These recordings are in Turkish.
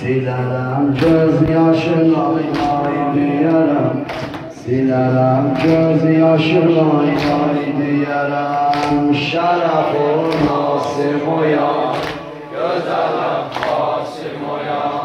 Silerem gözyaşını ay diyerem Silerem gözyaşını ay diyerem Şeref-u Nasim uyan Gözelem Kasim uyan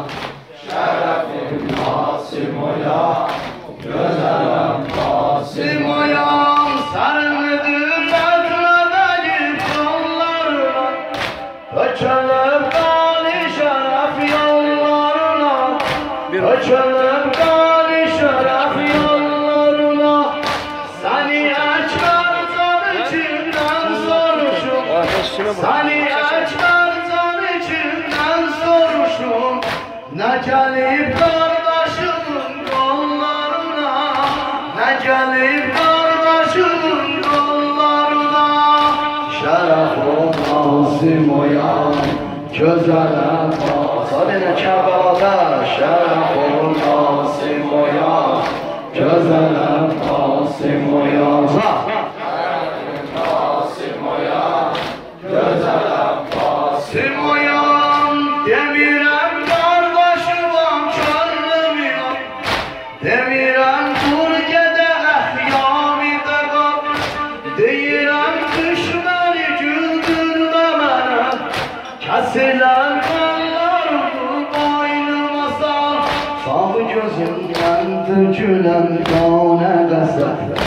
Açalım gani şeref yollarına Seni ekber zan içinden soruşum. Seni ekber zan içinden soruşum. Ne gelip kardeşimin kollarına Ne gelip kardeşimin kollarına. Şeref-u Nasim Gözələ Sadəcə Kərbəlada Şərəf-u Nasim uyan Gözələ Nasim Qanlarımı boynuma sal Sağ gözümdən tökülən qanə qəsət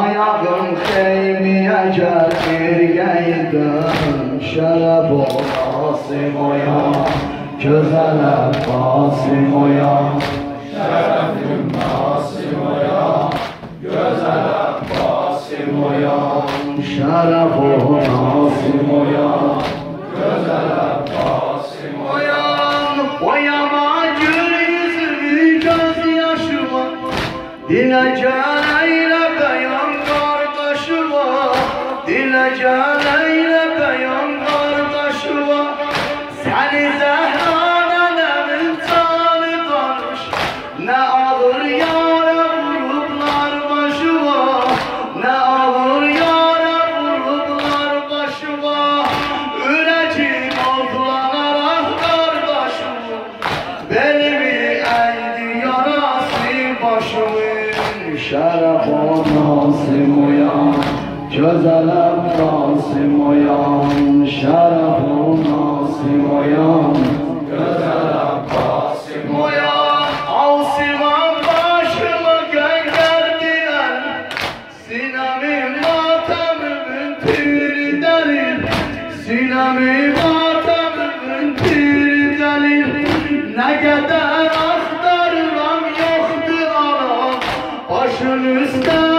Ayağım xeymiyə gəl bir qeydən Şərəf ol Nasim oyan Gözələ Qasim oyan Şerefim Nasim uyan Gözelem Kasim uyan Şərəf ol Nasim oyama gül yüzümü göz yaşıma Dile başımın Şeref-o Nasim uyan Gözələm Nasim uyan Şeref-o Nasim uyan Sinemi Sinemi matemimin piri delir Ne kadar Schönes da.